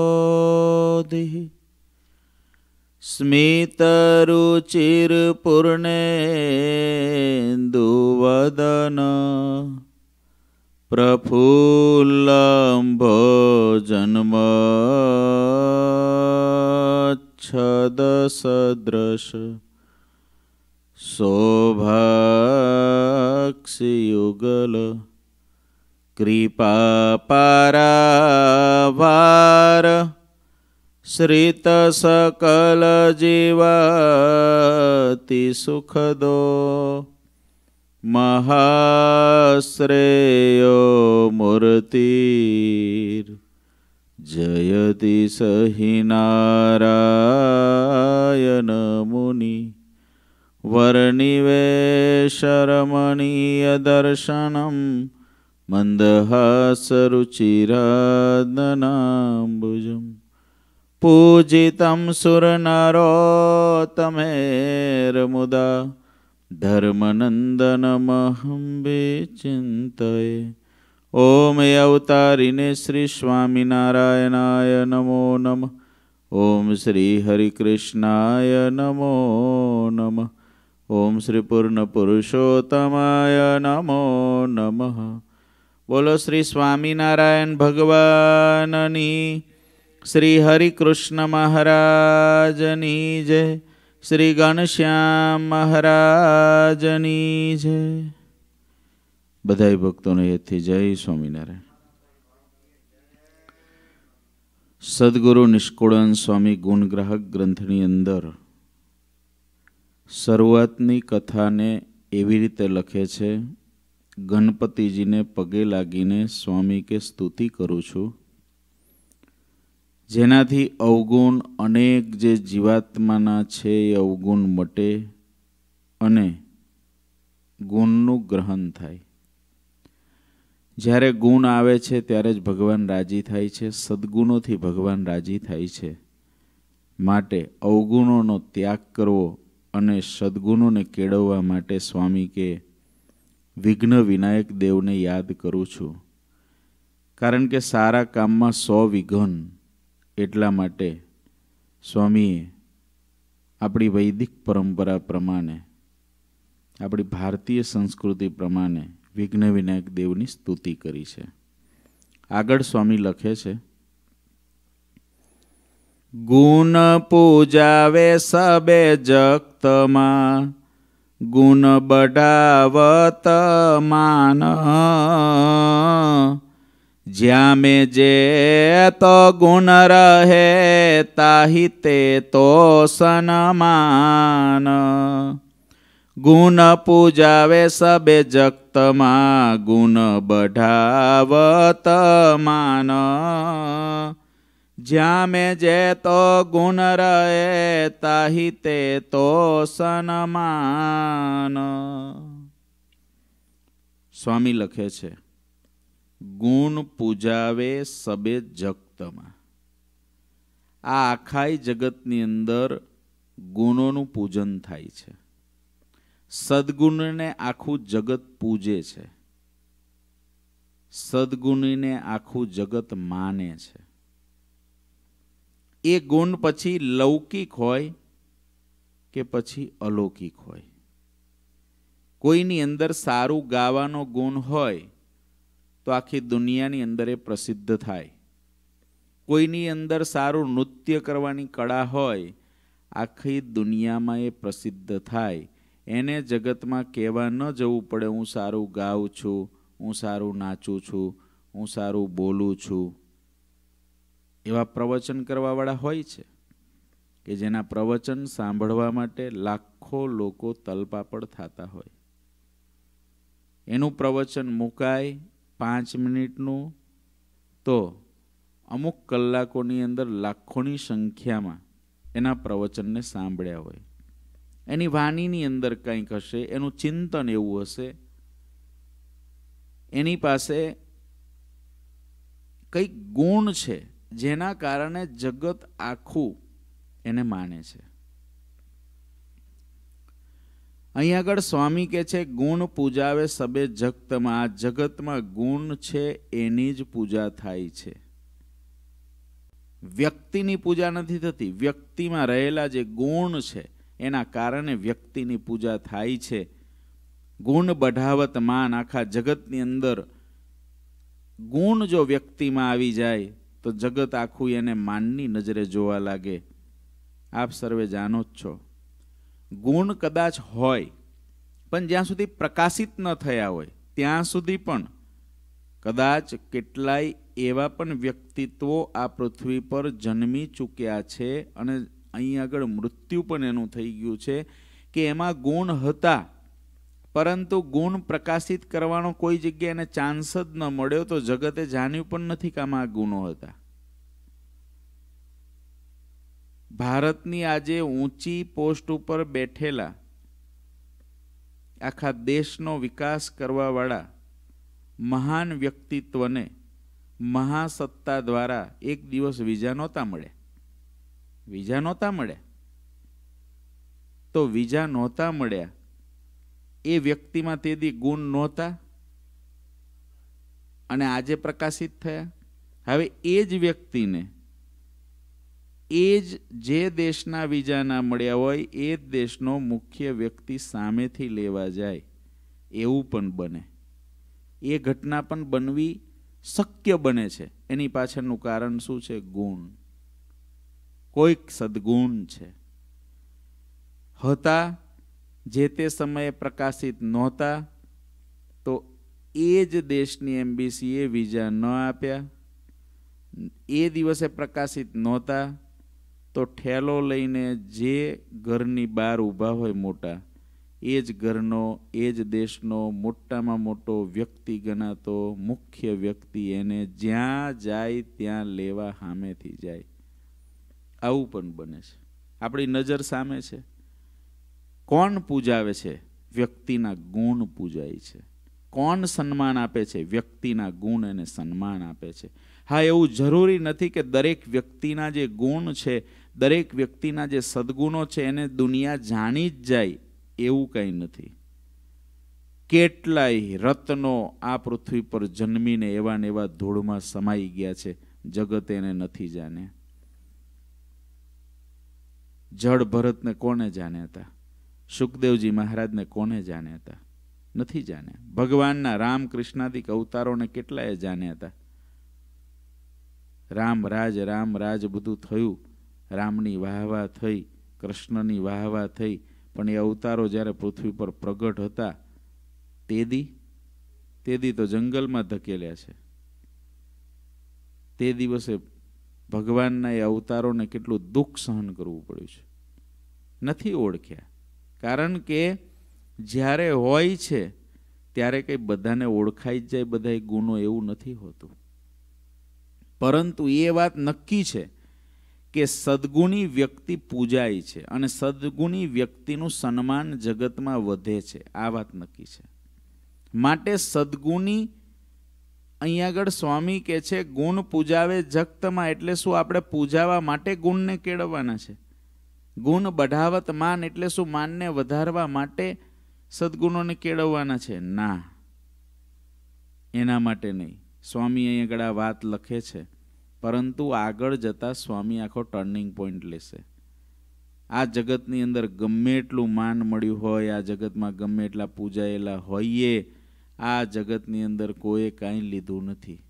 सदानन्दाम्बोधिः स्मितरुचिर्पूर्णेन्दुवदन प्रफुल्लम्भोजन्मच्छदसदृश शोभाक्षियुगल કૃપા પારાવાર શ્રીત સકલ જીવાતિ સુખદો મહાશ્રેયો મૂર્તિર જયતિ સહી નારાયણ મુનિ વર્ણિવે શરમણીય દર્શનમ વિચિંતયે. ઓમ અવતારીને શ્રી સ્વામિનારાયણાય નમો નમ. ઓમ नमो नमः નમો નમ. ઓમ શ્રી ॐ श्रीपूर्णपुरुषोत्तमाय नमो નમઃ. બોલો શ્રી સ્વામિનારાયણ ભગવાનની. શ્રી હરિકૃષ્ણ મહારાજની જય. શ્રી ઘનશ્યામ મહારાજની જય. બધાય ભક્તોને એથી જય સ્વામિનારાયણ. સદગુરુ નિષ્કુળન સ્વામી ગુણગ્રાહક ગ્રંથની અંદર શરૂઆતની કથાને એવી રીતે લખે છે ગણપતિજીને પગે લાગીને સ્વામી કે સ્તુતિ કરું છું. જેનાથી અવગુણ અનેક જે જીવાત્માના છે એ અવગુણ મટે અને ગુણનું ગ્રહણ થાય. જ્યારે ગુણ આવે છે ત્યારે જ ભગવાન રાજી થાય છે, સદગુણોથી ભગવાન રાજી થાય છે. માટે અવગુણોનો ત્યાગ કરવો અને સદગુણોને કેળવવા માટે સ્વામી કે વિઘ્ન વિનાયક દેવને યાદ કરું છું. કારણ કે સારા કામમાં સો વિઘન એટલા માટે સ્વામીએ આપણી વૈદિક પરંપરા પ્રમાણે, આપણી ભારતીય સંસ્કૃતિ પ્રમાણે વિઘ્ન વિનાયક દેવની સ્તુતિ કરી છે. આગળ સ્વામી લખે છે, ગુણ પૂજાવે સબે જગતમાં ગુણ બઢાવત માન. જ્યાં મેં જે તો ગુણ રહે, તાહી તે તો સનમાન. ગુણ પૂજાવે સબે જગતમાં ગુણ બઢાવત માન. જ્યાં મેં જે તો ગુણ રહે તાહી તે તો સન્માન. સ્વામી લખે છે, ગુણ પૂજાવે સબે જગતમાં. આ આખાય જગતની અંદર ગુણોનું પૂજન થાય છે. સદગુણને આખું જગત પૂજે છે. સદગુણીને આખું જગત માને છે. એ ગુણ પછી લૌકિક હોય કે પછી અલૌકિક હોય? કોઈની અંદર સારું ગાવાનો ગુણ હોય તો આખી દુનિયાની અંદર એ પ્રસિદ્ધ થાય. કોઈની અંદર સારું નૃત્ય કરવાની કળા હોય, આખી દુનિયામાં એ પ્રસિદ્ધ થાય. એને જગતમાં કહેવા ન જવું પડે, હું સારું ગાઉં છું, હું સારું નાચું છું, હું સારું બોલું છું. એવા પ્રવચન કરવાવાળા હોય છે કે જેના પ્રવચન સાંભળવા માટે લાખો લોકો તલપાપડ થતા હોય. એનું પ્રવચન મુકાય પાંચ મિનિટનું તો અમુક કલાકોની અંદર લાખોની સંખ્યામાં એના પ્રવચનને સાંભળ્યા હોય. એની વાણીની અંદર કંઈક હશે, એનું ચિંતન એવું હશે, એની પાસે કંઈક ગુણ છે જેના કારણે જગત આખું એને માને છે. અહીં આગળ સ્વામી કે છે, ગુણ પૂજાવે સબે જગતમાં જગતમાં ગુણ છે એની જ પૂજા થાય છે. વ્યક્તિની પૂજા નથી થતી. વ્યક્તિમાં રહેલા જે ગુણ છે, એના કારણે વ્યક્તિની પૂજા થાય છે. ગુણ બઢાવત માન આખા જગતની અંદર. ગુણ જો વ્યક્તિમાં આવી જાય તો જગત આખું એને માનની નજરે જોવા લાગે. આપ સર્વે જાણો જ છો. ગુણ કદાચ હોય, પણ જ્યાં સુધી પ્રકાશિત ન થયા હોય, ત્યાં સુધી પણ કદાચ કેટલાય એવા પણ વ્યક્તિત્વો આ પૃથ્વી પર જન્મી ચૂક્યા છે અને અહીં આગળ મૃત્યુ પણ એનું થઈ ગયું છે કે એમાં ગુણ હતા. પરંતુ ગુણ પ્રકાશિત કરવાનો કોઈ જગ્યાએ એને ચાન્સ જ ન મળ્યો તો જગતે જાણ્યું પણ નથી કે આમાં ગુણો હતા. ભારતની આજે ઊંચી પોસ્ટ ઉપર બેઠેલા આખા દેશનો વિકાસ કરવાવાળા મહાન વ્યક્તિત્વને મહાસત્તા દ્વારા એક દિવસ વિઝા નહોતા મળે. વિઝા નહોતા મળ્યા. તો વિઝા નહોતા મળ્યા એ વ્યક્તિમાં તેથી ગુણ નહોતા અને આજે પ્રકાશિત થયા. હવે એ જ વ્યક્તિને એ જ જે દેશના વિઝા ના મળ્યા હોય એ જ દેશનો મુખ્ય વ્યક્તિ સામેથી લેવા જાય એવું પણ બને. એ ઘટના પણ બનવી શક્ય બને છે. એની પાછળનું કારણ શું છે? ગુણ. કોઈક સદગુણ છે. હતા જે તે સમયે પ્રકાશિત નહોતા, તો એ જ દેશની એમ્બેસીએ વિઝા ન આપ્યા. એ દિવસે પ્રકાશિત નહોતા, તો ઠેલો લઈને જે ઘરની બહાર ઊભા હોય મોટા, એ જ ઘરનો, એ જ દેશનો મોટામાં મોટો વ્યક્તિ ગણાતો મુખ્ય વ્યક્તિ એને જ્યાં જાય ત્યાં લેવા સામેથી જાય. આવું પણ બને છે. આપણી નજર સામે છે. કોણ પૂજાવે છે? વ્યક્તિના ગુણ પૂજાય છે. કોણ સન્માન આપે છે? વ્યક્તિના ગુણ એને સન્માન આપે છે. હા, એવું જરૂરી નથી કે દરેક વ્યક્તિના જે ગુણ છે, દરેક વ્યક્તિના જે સદગુણો છે, એને દુનિયા જાણી જ જાય, એવું કંઈ નથી. કેટલાય રત્નો આ પૃથ્વી પર જન્મીને એવા ને એવા ધૂળમાં સમાઈ ગયા છે, જગત એને નથી જાણે જળ ભરતને કોને જાણ્યા હતા? સુખદેવજી મહારાજને કોને જાણ્યા હતા? નથી જાણ્યા. ભગવાનના રામ કૃષ્ણાદિક અવતારોને કેટલાય જાણ્યા હતા? રામ રાજ રામ રાજ બધું થયું. રામની વાહવા થઈ, કૃષ્ણની વાહવા થઈ. પણ એ અવતારો જ્યારે પૃથ્વી પર પ્રગટ હતા, તેદી તેદી તો જંગલમાં ધકેલ્યા છે. તે દિવસે ભગવાનના એ અવતારોને કેટલું દુઃખ સહન કરવું પડ્યું છે. નથી ઓળખ્યા. કારણ કે જ્યારે હોય છે, ત્યારે કંઈ બધાને ઓળખાઈ જ જાય બધા ગુનો એવું નથી હોતું. પરંતુ એ વાત નક્કી છે કે સદગુણી વ્યક્તિ પૂજાય છે અને સદગુણી વ્યક્તિનું સન્માન જગતમાં વધે છે. આ વાત નક્કી છે. માટે સદગુણી અહીં આગળ સ્વામી કે છે, ગુણ પૂજાવે જગતમાં, એટલે શું આપણે પૂજાવા માટે ગુણને કેળવવાના છે? ગુણ બઢાવત માન એટલે શું? માનને વધારવા માટે સદગુણોને કેળવવાના છે. ના. એના માટે નહીં. સ્વામી અહીં આગળ વાત લખે છે. પરંતુ આગળ જતાં સ્વામી આખો ટર્નિંગ પોઈન્ટ લેશે. આ જગતની અંદર ગમે એટલું માન મળ્યું હોય, આ જગતમાં ગમે એટલા પૂજાયેલા હોઈએ, આ જગતની અંદર કોઈએ કાંઈ લીધું નથી.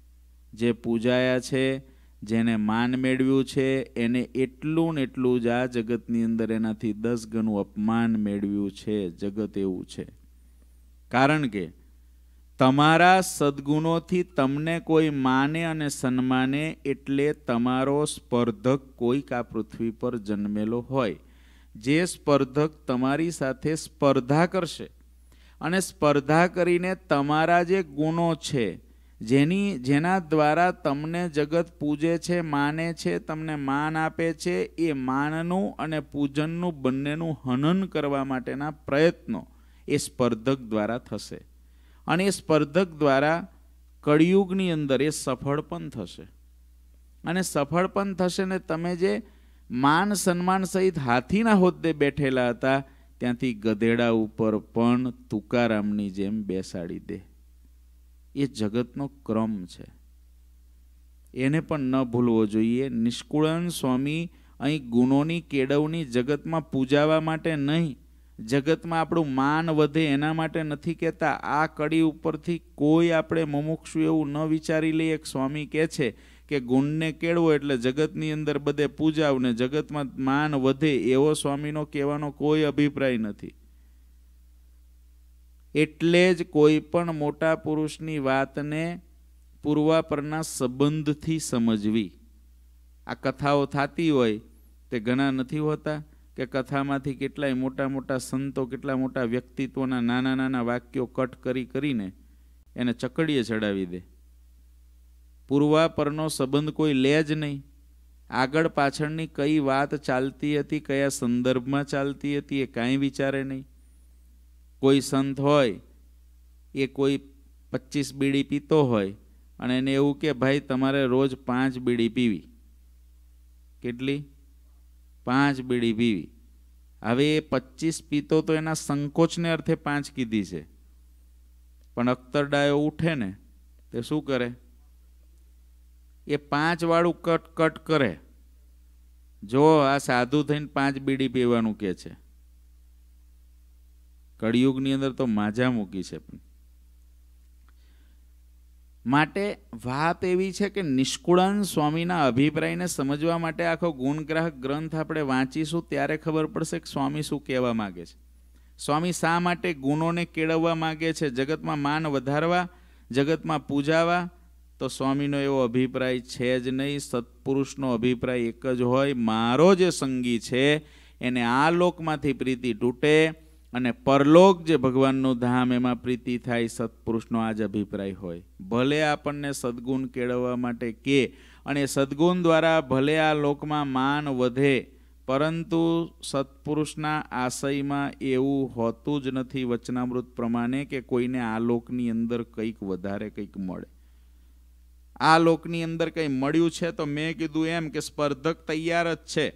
જે પૂજાયા છે જેને માન મેળવ્યું છે, એને એટલું ને એટલું જ આ જગતની અંદર એનાથી દસ ગણું અપમાન મેળવ્યું છે, જગત એવું છે. કારણ કે તમારા સદગુણોથી તમને કોઈ માને અને સન્માને એટલે તમારો સ્પર્ધક કોઈક આ પૃથ્વી પર જન્મેલો હોય. જે સ્પર્ધક તમારી સાથે સ્પર્ધા કરશે. અને સ્પર્ધા કરીને તમારા જે ગુણો છે જેની, જેના દ્વારા તમને જગત પૂજે છે, માને છે, તમને માન આપે છે, એ માનનું અને પૂજનનું બંનેનું હનન કરવા માટેના પ્રયત્નો એ સ્પર્ધક દ્વારા થશે. અને એ સ્પર્ધક દ્વારા કળિયુગની અંદર એ સફળ પણ થશે. અને સફળ પણ થશે ને તમે જે માન સન્માન સહિત હાથીના હોદ્દે બેઠેલા હતા, ત્યાંથી ગધેડા ઉપર પણ તુકારામની જેમ બેસાડી દે. એ જગતનો ક્રમ છે. એને પણ ન ભૂલવો જોઈએ. નિષ્કુળન સ્વામી અહીં ગુણોની, કેળવણી જગતમાં પૂજાવા માટે નહીં. જગતમાં આપણું માન વધે એના માટે નથી કહેતા. આ કડી ઉપરથી કોઈ આપણે મુમુક્ષુ એવું ન વિચારી લઈએ. એક સ્વામી કહે છે કે ગુણને કેળવો એટલે જગતની અંદર બધે પૂજાવ ને જગતમાં માન વધે એવો સ્વામીનો કહેવાનો કોઈ અભિપ્રાય નથી. એટલે જ કોઈ પણ મોટા પુરુષની વાતને પૂર્વાપરના સંબંધથી સમજવી. આ કથાઓ થતી હોય તે ઘણા નથી હોતા કે કથામાંથી કેટલાય મોટા મોટા સંતો, કેટલા મોટા વ્યક્તિત્વના નાના નાના વાક્યો કટ કરી કરીને એને ચકડીએ ચડાવી દે. પૂર્વાપરનો સંબંધ કોઈ લે જ નહીં. આગળ પાછળની કઈ વાત ચાલતી હતી, કયા સંદર્ભમાં ચાલતી હતી એ કાંઈ વિચારે નહીં. કોઈ સંત હોય, એ કોઈ પચીસ બીડી પીતો હોય, અને એને એવું કે, ભાઈ, તમારે રોજ પાંચ બીડી પીવી. કેટલી? પાંચ બીડી પીવી. હવે એ પચીસ પીતો તો એના સંકોચને અર્થે પાંચ કીધી છે. પણ અખ્તરડાયો ઉઠે ને, તે શું કરે? એ પાંચવાળું કટ કટ કરે. જો આ સાધુ થઈને પાંચ બીડી પીવાનું કે છે. કળિયુગની અંદર તો માજા મૂકી છે પણ. માટે વાત એવી છે કે નિષ્કુળાન સ્વામીના અભિપ્રાયને સમજવા માટે આખો ગુણગ્રાહક ગ્રંથ આપણે વાંચીશું, ત્યારે ખબર પડશે કે સ્વામી શું કહેવા માગે છે. સ્વામી શા માટે ગુણોને કેળવવા માગે છે? જગતમાં માન વધારવા, જગતમાં પૂજાવા, તો સ્વામીનો એવો અભિપ્રાય છે જ નહીં. સત્પુરુષનો અભિપ્રાય એક જ હોય, મારો જે સંગી છે, એને આ લોકમાંથી પ્રીતિ તૂટે અને પરલોક જે ભગવાનનું ધામ એમાં પ્રીતિ થાય, સત્પુરુષનો આ જ અભિપ્રાય હોય. ભલે આપણને સદગુણ કેળવવા માટે કે, અને સદગુણ દ્વારા ભલે આ લોકમાં માન વધે, પરંતુ સત્પુરુષના આશયમાં એવું હોતું જ નથી વચનામૃત પ્રમાણે કે કોઈને આ લોકની અંદર કંઈક વધારે કંઈક મળે. આ લોકની અંદર કંઈ મળ્યું છે તો મેં કીધું એમ કે સ્પર્ધક તૈયાર જ છે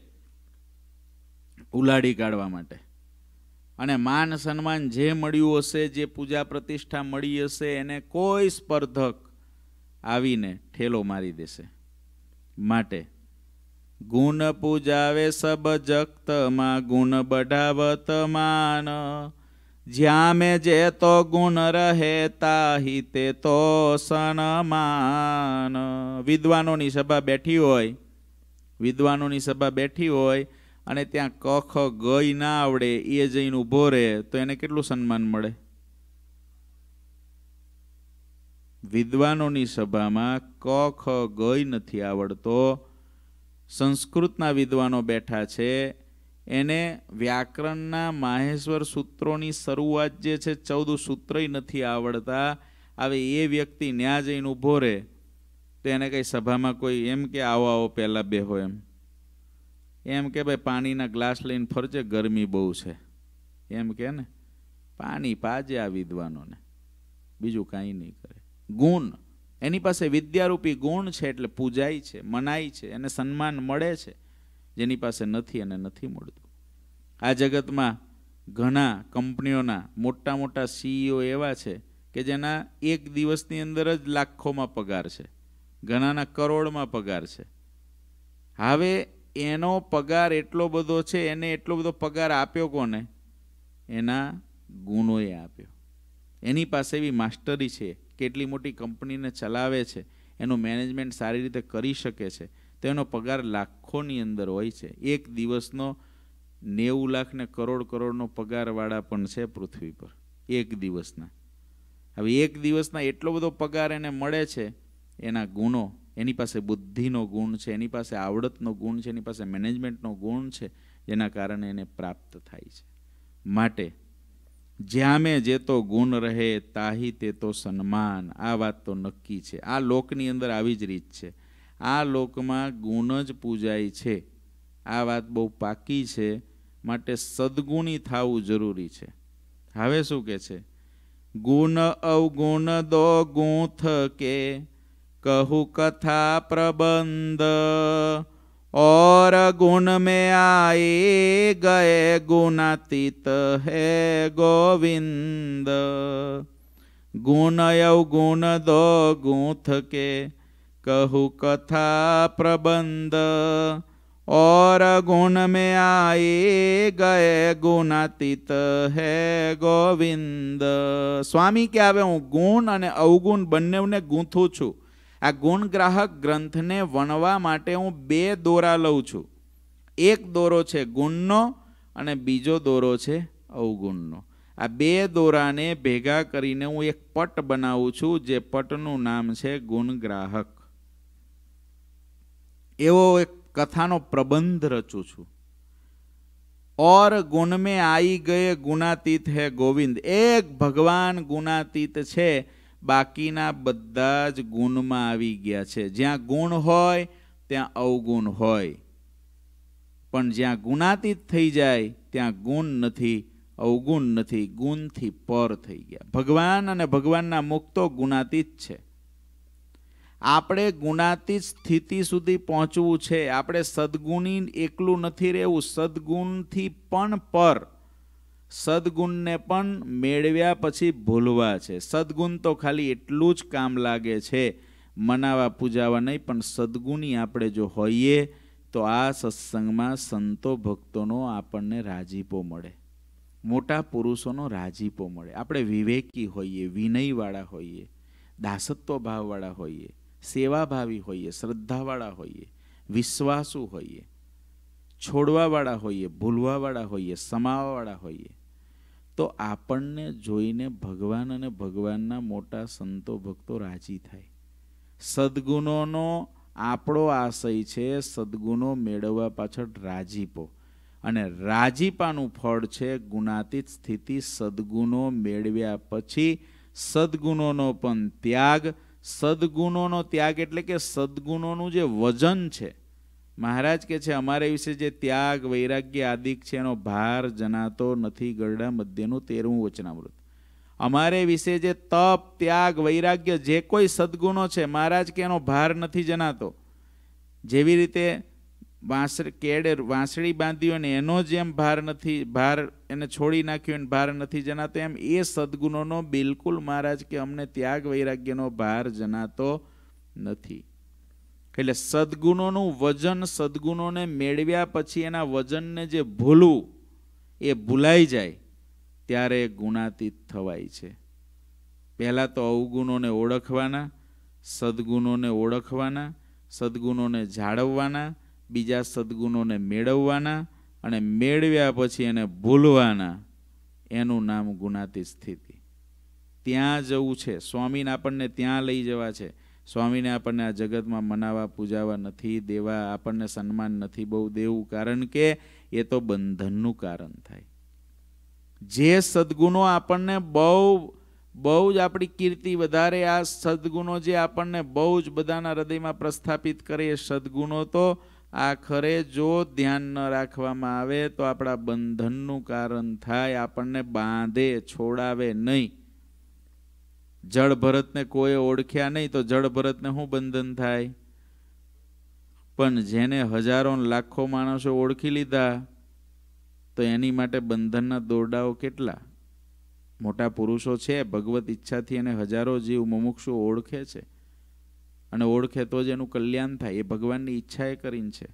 ઉલાડી કાઢવા માટે. અને માન સન્માન જે મળ્યું હશે, જે પૂજા પ્રતિષ્ઠા મળી હશે, એને કોઈ સ્પર્ધક આવીને ઠેલો મારી દેશે. માટે ગુણ પૂજાવે સબ જગતમાં, ગુણ બઢાવત માન. જ્યાં મેં જે તો ગુણ રહે, તાહી તે તો સન્માન. વિદ્વાનોની સભા બેઠી હોય, વિદ્વાનોની સભા બેઠી હોય અને ત્યાં ક, ખ ગઈ ના આવડે એ જઈને ઊભો રહે, તો એને કેટલું સન્માન મળે? વિદ્વાનોની સભામાં ક, ખ ગઈ નથી આવડતો. સંસ્કૃતના વિદ્વાનો બેઠા છે. એને વ્યાકરણના માહેશ્વર સૂત્રોની શરૂઆત જે છે, ચૌદ સૂત્રય નથી આવડતા. હવે એ વ્યક્તિ ન્યા જઈને ઊભો રહે. તો એને કઈ સભામાં કોઈ એમ કે આવો આવો પહેલાં બેહો એમ. એમ કે ભાઈ, પાણીના ગ્લાસ લઈને ફરજે, ગરમી બહુ છે. એમ કે ને, પાણી પાજે આ વિદ્વાનોને. બીજું કાંઈ નહીં કરે. ગુણ. એની પાસે વિદ્યારૂપી ગુણ છે એટલે પૂજાય છે, મનાય છે, એને સન્માન મળે છે. જેની પાસે નથી એને નથી મળતું. આ જગતમાં ઘણા કંપનીઓના મોટા મોટા સીઈઓ એવા છે કે જેના એક દિવસની અંદર જ લાખોમાં પગાર છે. ઘણાના કરોડમાં પગાર છે. હવે એનો પગાર એટલો બધો છે, એને એટલો બધો પગાર આપ્યો કોને? એના ગુણોએ આપ્યો. એની પાસે એવી માસ્ટરી છે, કેટલી મોટી કંપનીને ચલાવે છે, એનું મેનેજમેન્ટ સારી રીતે કરી શકે છે, તો એનો પગાર લાખોની અંદર હોય છે. એક દિવસનો નેવું લાખ ને કરોડ કરોડનો પગારવાળા પણ છે પૃથ્વી પર. એક દિવસના. હવે એક દિવસના એટલો બધો પગાર એને મળે છે, એના ગુણો એની પાસે બુદ્ધિનો ગુણ છે, એની પાસે આવડતનો ગુણ છે, એની પાસે મેનેજમેન્ટનો ગુણ છે, જેના કારણે એને પ્રાપ્ત થાય છે. માટે જ્યાં મેં જે તો ગુણ રહે તાહી તે તો સન્માન. આ વાત તો નક્કી છે. આ લોકની અંદર આવી જ રીત છે. આ લોકમાં ગુણ જ પૂજાય છે. આ વાત બહુ પાકી છે. માટે સદગુણી થવું જરૂરી છે. હવે શું કે છે? ગુણ અવગુણ દો ગુંથ કે કહું કથા પ્રબંધ और गुण में आए गए गुणातीत है गोविंद गुण अवगुण दो गूंथ के कहु कथा प्रबंध और गुण में आए गए ગુણાતીત હે ગોવિંદ સ્વામી કે આવે હું ગુણ અને અવગુણ બંનેને ગૂંથું છું આ ગુણ ગ્રાહક ગ્રંથને વણવા માટે હું બે દોરા લઉં છું. એક દોરો છે ગુણનો અને બીજો દોરો છે અવગુણનો. આ બે દોરાને ભેગા કરીને હું એક પટ બનાવું છું, જે પટનું નામ છે ગુણગ્રાહક. એવો એક કથાનો પ્રબંધ રચું છું. ઓર ગુણ મેં આઈ ગયે ગુણાતીત હે ગોવિંદ. એક ભગવાન ગુણાતીત છે બાકીના બધા જ ગુણમાં આવી ગયા છે. જ્યાં ગુણ હોય, ત્યાં અવગુણ હોય. પણ જ્યાં ગુણાતીત થઈ જાય, ત્યાં ગુણ નથી, અવગુણ નથી, ગુણથી પર થઈ ગયા. ભગવાન અને ભગવાનના મુક્તો ગુણાતીત છે. આપણે ગુણાતીત સ્થિતિ સુધી પહોંચવું છે. આપણે સદગુણી એકલું નથી રહેવું, સદગુણથી પણ પર. સદગુણને પણ મેળવ્યા પછી ભૂલવા છે. સદગુણ તો ખાલી એટલું જ કામ લાગે છે, મનાવા પૂજાવા નહીં, પણ સદગુણી આપણે જો હોઈએ, તો આ સત્સંગમાં સંતો ભક્તોનો આપણને રાજીપો મળે. મોટા પુરુષોનો રાજીપો મળે. આપણે વિવેકી હોઈએ, વિનયવાળા હોઈએ દાસત્વ ભાવવાળા હોઈએ, સેવાભાવી હોઈએ, શ્રદ્ધાવાળા હોઈએ, વિશ્વાસુ હોઈએ, છોડવાવાળા હોઈએ, ભૂલવાવાળા હોઈએ સમાવાવાળા હોઈએ તો આપણને જોઈને ભગવાન અને ભગવાનના મોટા સંતો ભક્તો રાજી થાય. સદગુણોનો આપણો આશય છે, સદગુણો મેળવવા પાછળ રાજીપો અને રાજીપાનું ફળ છે ગુણાતીત સ્થિતિ, સદગુણો મેળવ્યા પછી સદગુણોનો પણ ત્યાગ. સદગુણોનો ત્યાગ એટલે કે સદગુણોનું જે વજન છે મહારાજ કે છે, અમારે વિશે જે ત્યાગ, વૈરાગ્ય આદિક છે, એનો ભાર જનાતો નથી ગરડા મધ્યનું તેરવું વચનામૃત. અમારે વિશે જે તપ, ત્યાગ, વૈરાગ્ય જે કોઈ સદગુણો છે, મહારાજ કે એનો ભાર નથી જનાતો. જેવી રીતે વાંસળ કેડ, વાંસળી બાંધ્યો ને, એનો જેમ ભાર નથી, ભાર એને છોડી નાખ્યો ને ભાર નથી જનાતો, એમ એ સદગુણોનો બિલકુલ મહારાજ કે અમને ત્યાગ, વૈરાગ્યનો ભાર જનાતો નથી. એટલે સદગુણોનું વજન સદગુણોને મેળવ્યા પછી એના વજનને જે ભૂલવું એ ભૂલાઈ જાય, ત્યારે ગુણાતીત થવાય છે. પહેલાં તો અવગુણોને ઓળખવાના, સદગુણોને ઓળખવાના, સદગુણોને જાળવવાના, બીજા સદગુણોને મેળવવાના અને મેળવ્યા પછી એને ભૂલવાના, એનું નામ ગુણાતી સ્થિતિ. ત્યાં જવું છે. સ્વામીને આપણને ત્યાં લઈ જવા છે. સ્વામીને આપણને આ જગતમાં મનાવા પૂજાવા નથી દેવા, આપણને સન્માન નથી બહુ દેવું, કારણ કે એ તો બંધનનું કારણ થાય. જે સદગુણો આપણને બહુ બહુ જ આપણી કીર્તિ વધારે, આ સદગુણો જે આપણને બહુ જ બધાના હૃદયમાં પ્રસ્થાપિત કરે, એ સદગુણો તો આખરે જો ધ્યાન ન રાખવામાં આવે, તો આપણા બંધનનું કારણ થાય, આપણને બાંધે, છોડાવે નહીં. જળ ભરતને કોઈ ઓળખ્યા નહીં તો જળ ભરતને શું બંધન થાય? પણ જેને હજારો લાખો માણસો ઓળખી લીધા, તો એની માટે બંધનના દોરડાઓ કેટલા? મોટા પુરુષો છે, ભગવત ઈચ્છાથી એને હજારો જીવ મુમુક્ષુ ઓળખે છે. અને ઓળખે તો જ એનું કલ્યાણ થાય, એ ભગવાનની ઈચ્છાએ કરીને છે.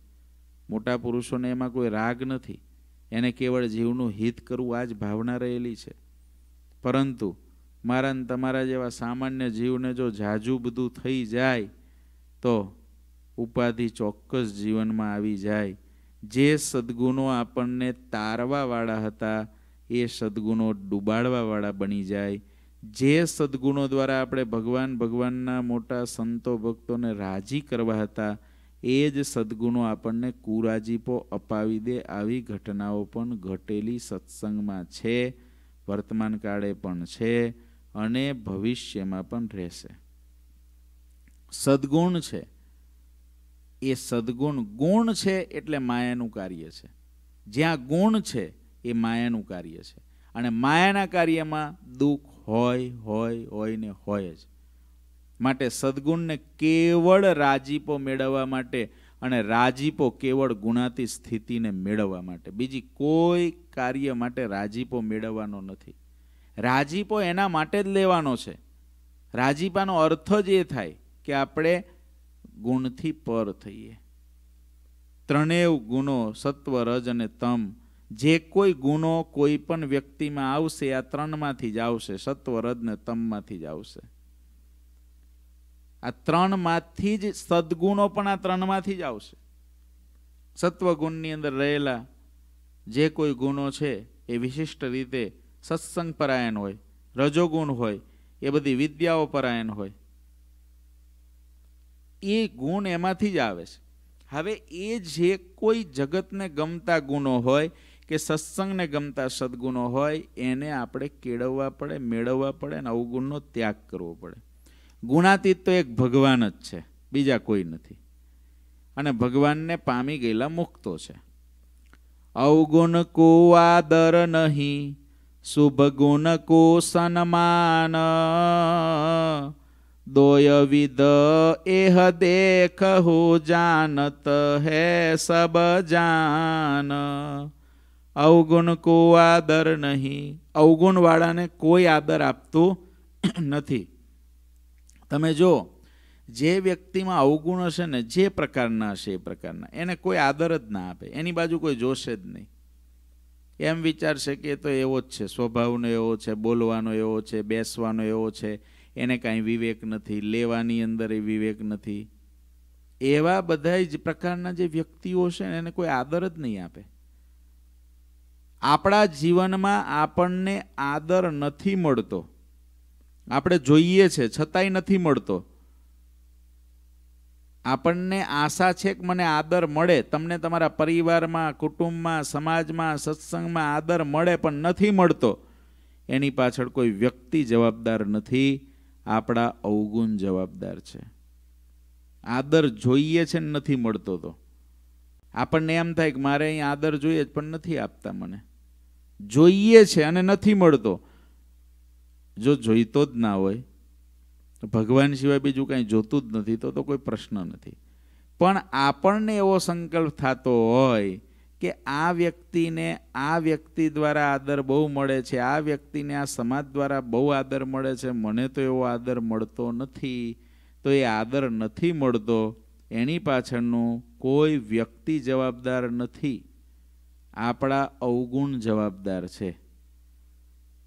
મોટા પુરુષોને એમાં કોઈ રાગ નથી. એને કેવળ જીવનું હિત કરવું આ જ ભાવના રહેલી છે. પરંતુ મારા તમારા જેવા સામાન્ય જીવને જો જાજુ બધું થઈ જાય, તો ઉપાધિ ચોક્કસ જીવનમાં આવી જાય. જે સદગુણો આપણને તારવાવાળા હતા, એ સદગુણો ડૂબાડવાવાળા બની જાય. જે સદગુણો દ્વારા આપણે ભગવાન ભગવાનના મોટા સંતો ભક્તોને રાજી કરવા હતા, એ જ સદગુણો આપણને કુરાજીપો અપાવી દે આવી ઘટનાઓ પણ ઘટેલી સત્સંગમાં છે, વર્તમાન કાળે પણ છે. અને ભવિષ્યમાં પણ રહેશે. સદગુણ છે. એ સદગુણ ગુણ છે એટલે માયાનું કાર્ય છે. જ્યાં ગુણ છે, એ માયાનું કાર્ય છે. અને માયાના કાર્યમાં દુઃખ હોય હોય હોય ને હોય જ. માટે સદગુણને કેવળ રાજીપો મેળવવા માટે અને રાજીપો કેવળ ગુણાતી સ્થિતિને મેળવવા માટે. બીજી કોઈ કાર્ય માટે રાજીપો મેળવવાનો નથી. રાજીપો એના માટે જ લેવાનો છે. રાજીપાનો અર્થ જ એ થાય કે આપણે ગુણથી પર થઈએ. ત્રણેય ગુણો સત્વ રજ અને તમ. જે કોઈ ગુણો કોઈ પણ વ્યક્તિમાં આવશે, આ ત્રણમાંથી જ આવશે સત્વ રજ ને તમમાંથી જ આવશે. આ ત્રણમાંથી જ સદગુણો પણ આ ત્રણમાંથી જ આવશે. સત્વગુણની અંદર રહેલા જે કોઈ ગુણો છે, એ વિશિષ્ટ રીતે સત્સંગ પરાયણ હોય, રજોગુણ હોય, એ બધી વિદ્યાઓ પરાયણ હોય. એ ગુણ એમાંથી જ આવે છે. હવે એ જે કોઈ જગતને ગમતા ગુણો હોય કે સત્સંગને ગમતા સદગુણો હોય, એને આપણે કેળવવા પડે, મેળવવા પડે અને અવગુણનો ત્યાગ કરવો પડે. ગુણાતીત તો એક ભગવાન જ છે, બીજા કોઈ નથી. અને ભગવાનને પામી ગયેલા મુક્તો છે. અવગુણ કુવાદર નહીં શુભ ગુણ કો સન્માન દોય વિદ એહ દેખ હો જાનત હે સબ જાન. અવગુણ કો આદર નહીં. અવગુણ વાળાને કોઈ આદર આપતું નથી. તમે જો, જે વ્યક્તિમાં અવગુણ હશે ને, જે પ્રકારના હશે એ પ્રકારના, એને કોઈ આદર જ ના આપે. એની બાજુ કોઈ જોશે જ નહીં. એમ વિચારશે કે તો એવો જ છે, સ્વભાવનો એવો છે, બોલવાનો એવો છે, બેસવાનો એવો છે, એને કાંઈ વિવેક નથી, લેવાની અંદર એ વિવેક નથી. એવા બધા જ પ્રકારના જે વ્યક્તિઓ છે એને કોઈ આદર જ નહીં આપે. આપણા જીવનમાં આપણને આદર નથી મળતો. આપણે જોઈએ છે, છતાંય નથી મળતો. આપણને આશા છે કે મને આદર મળે. તમને તમારા પરિવારમાં, કુટુંબમાં, સમાજમાં, સત્સંગમાં આદર મળે પણ નથી મળતો. એની પાછળ કોઈ વ્યક્તિ જવાબદાર નથી. આપણા અવગુણ જવાબદાર છે. આદર જોઈએ છે ને નથી મળતો તો. આપણને એમ થાય કે મારે અહીં આદર જોઈએ પણ નથી આપતા મને. જોઈએ છે અને નથી મળતો. જો જોઈતો જ ના હોય ભગવાન સિવાય બીજું કાંઈ જોતું જ નથી, તો તો કોઈ પ્રશ્ન નથી. પણ આપણને એવો સંકલ્પ થતો હોય કે આ વ્યક્તિને આ વ્યક્તિ દ્વારા આદર બહુ મળે છે, આ વ્યક્તિને આ સમાજ દ્વારા બહુ આદર મળે છે, મને તો એવો આદર મળતો નથી, તો એ આદર નથી મળતો, એની પાછળનું કોઈ વ્યક્તિ જવાબદાર નથી. આપણા અવગુણ જવાબદાર છે.